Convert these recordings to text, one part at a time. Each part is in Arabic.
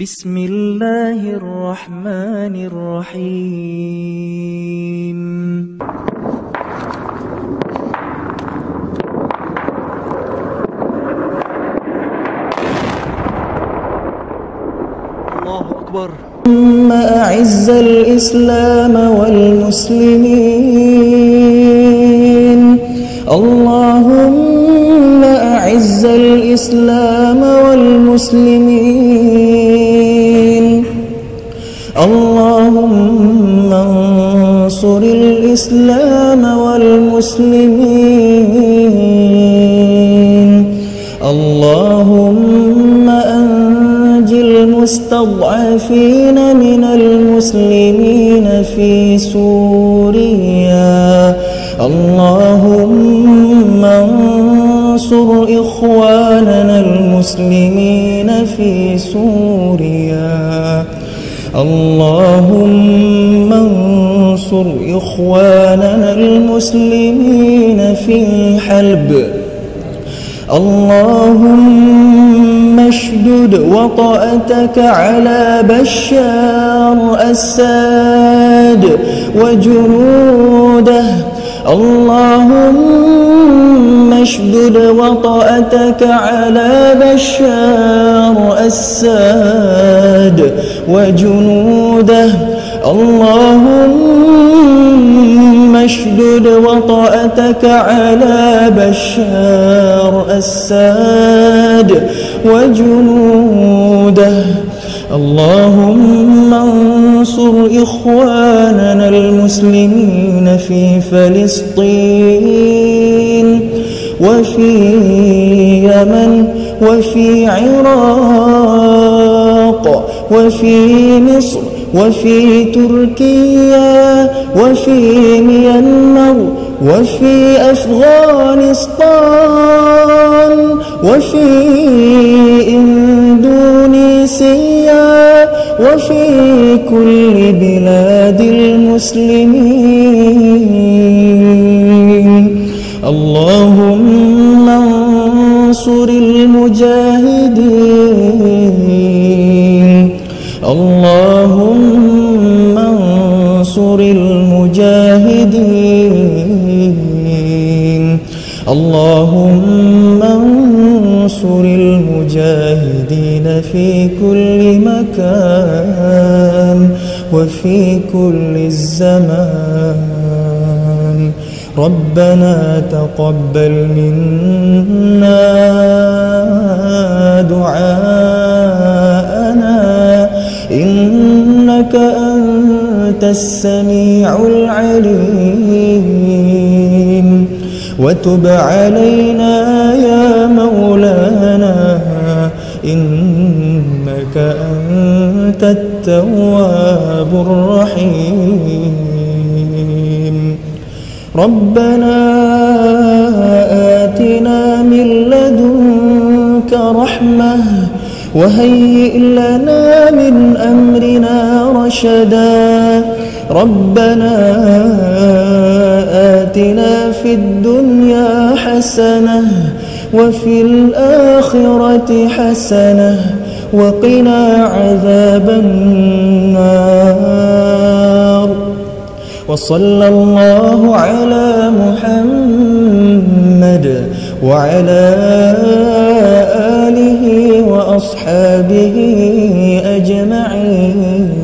بسم الله الرحمن الرحيم الله أكبر ثم أعز الإسلام والمسلمين اللهم أعز الإسلام والمسلمين. اللهم انصر الإسلام والمسلمين. اللهم أنج المستضعفين من المسلمين في سوريا. اللهم انصر إخواننا المسلمين في سوريا. اللهم انصر إخواننا المسلمين في حلب اللهم اشدد وطأتك على بشار الساد وجنوده. اللهم اشدد وطأتك على بشار الساد وجنوده. اللهم اشدد وطأتك على بشار الساد وجنوده. اللهم انصر إخواننا المسلمين في فلسطين. وفي يمن وفي عراق وفي مصر وفي تركيا وفي ميانمار وفي أفغانستان وفي إندونيسيا وفي كل بلاد المسلمين. انصر المجاهدين. اللهم انصر المجاهدين. اللهم انصر المجاهدين في كل مكان وفي كل الزمان. ربنا تقبل منا السميع العليم. وتب علينا يا مولانا إنك أنت التواب الرحيم. ربنا آتنا من لدنك رحمة وهيئ لنا من أمرنا رشدا. ربنا آتنا في الدنيا حسنة وفي الآخرة حسنة وقنا عذاب النار. وصلى الله على محمد وعلى آله وأصحابه أجمعين.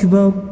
أكبر